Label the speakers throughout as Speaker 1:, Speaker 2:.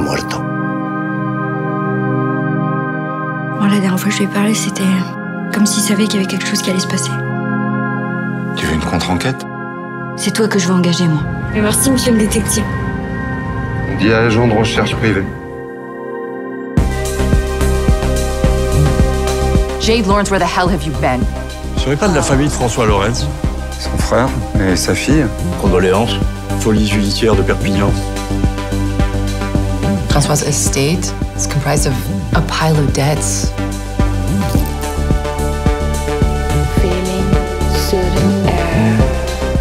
Speaker 1: muerto.
Speaker 2: La dernière fois que je lui ai parlé, c'était comme s'il savait qu'il y avait quelque chose qui allait se passer.
Speaker 3: Tu veux une contre-enquête?
Speaker 2: C'est toi que je veux engager, moi. Mais merci, monsieur le détective.
Speaker 3: On dit agent de recherche privée.
Speaker 4: Jade Lawrence, where the hell have you been?
Speaker 5: Je serais pas de la famille de François Lorenz.
Speaker 3: Son frère et sa fille.
Speaker 5: Condoléances. Folie judiciaire de Perpignan.
Speaker 4: François' estate is comprised of a pile of debts.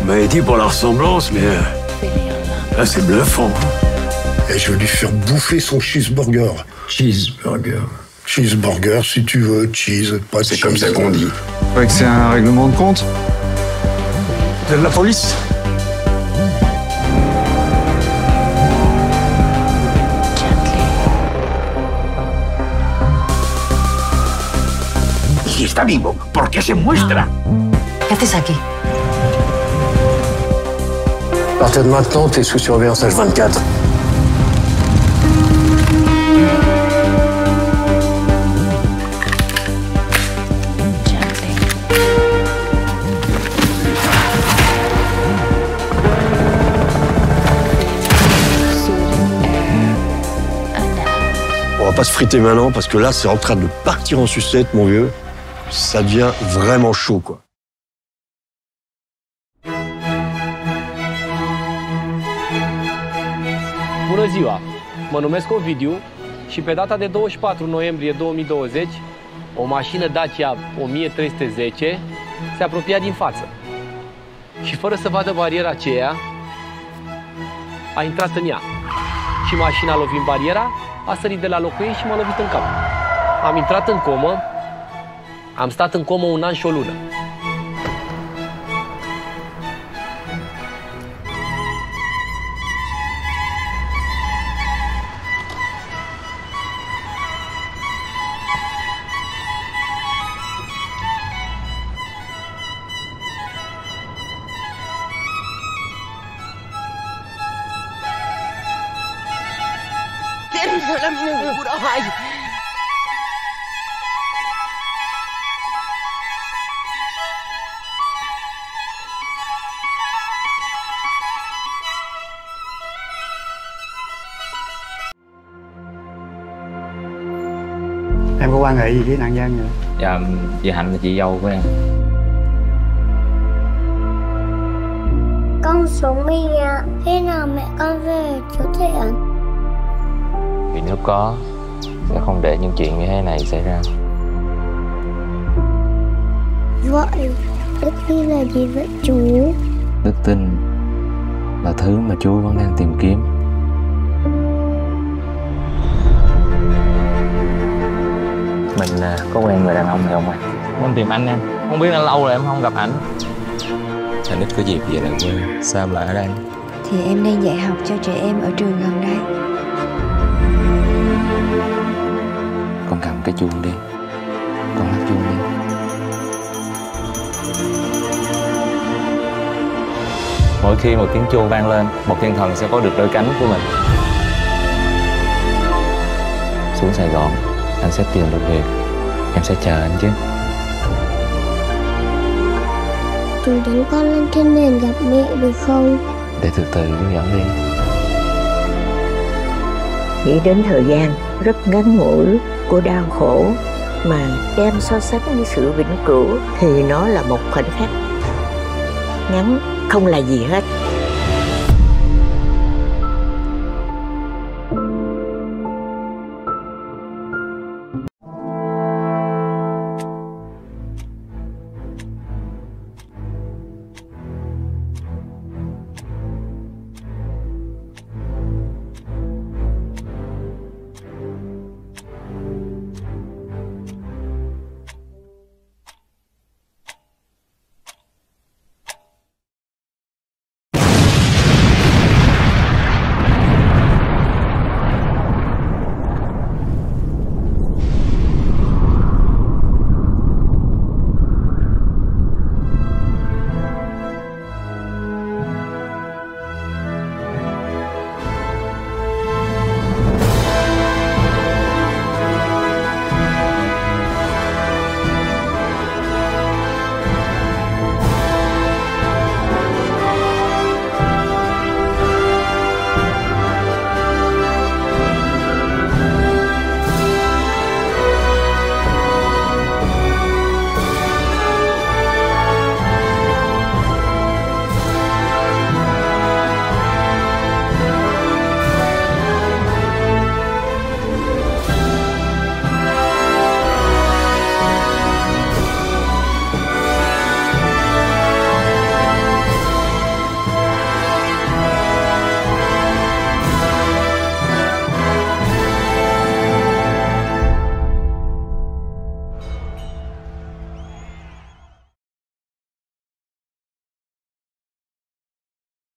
Speaker 5: On m'avait dit pour la ressemblance, mais euh, là c'est bluffant.
Speaker 1: Et je vais lui faire bouffer son cheeseburger.
Speaker 5: Cheeseburger.
Speaker 1: Cheeseburger, si tu veux, cheese, pas
Speaker 3: C'est comme ça qu'on dit.
Speaker 6: Ouais, que c'est un règlement de compte
Speaker 5: De la police?
Speaker 7: Vivo, ¿por qué se muestra?
Speaker 4: ¿Qué haces aquí?
Speaker 1: À partir de maintenant, t'es sous surveillance H24.
Speaker 5: On va pas se friter maintenant parce que là c'est en train de partir en sucette, mon vieux. Ça devient vraiment chaud, quoi.
Speaker 8: Bună ziua! Mă numesc Ovidiu și pe data de 24 noiembrie 2020, o mașină Dacia 1310 se apropia din față. Și fără să vadă bariera aceea, a intrat în ea. Și mașina lovind bariera, a sărit de la locul ei și m-a lovit în cap. Am intrat în comă, am stat în comă un an și o lună.
Speaker 6: Em có quan hệ gì với nạn nhân vậy?
Speaker 9: Dạ, chị Hạnh là chị dâu của em
Speaker 10: Con xuống mi ạ. Thế nào mẹ con về chỗ thiện?
Speaker 9: Vì nếu có Sẽ không để những chuyện như thế này xảy ra
Speaker 10: Vậy, đức tin là gì vậy chú?
Speaker 9: Đức tin Là thứ mà chú vẫn đang tìm kiếm Mình à, có quen người đàn ông này không anh? Em tìm anh em. Không biết đã lâu rồi em không gặp ảnh. Anh ít có dịp về lại quê Sao em lại ở đây?
Speaker 2: Thì em đang dạy học cho trẻ em ở trường gần đây.
Speaker 9: Con cầm cái chuông đi. Con lắc chuông đi. Mỗi khi một tiếng chuông vang lên Một thiên thần sẽ có được đôi cánh của mình. Xuống Sài Gòn Anh sẽ tìm được việc. Em sẽ chờ anh chứ.
Speaker 10: Chú dẫn con lên trên nền gặp mẹ được không?
Speaker 9: Để từ từ chú dẫn đi
Speaker 11: nghĩ đến thời gian rất ngắn ngủi của đau khổ mà đem so sánh với sự vĩnh cửu thì nó là một khoảnh khắc ngắn không là gì hết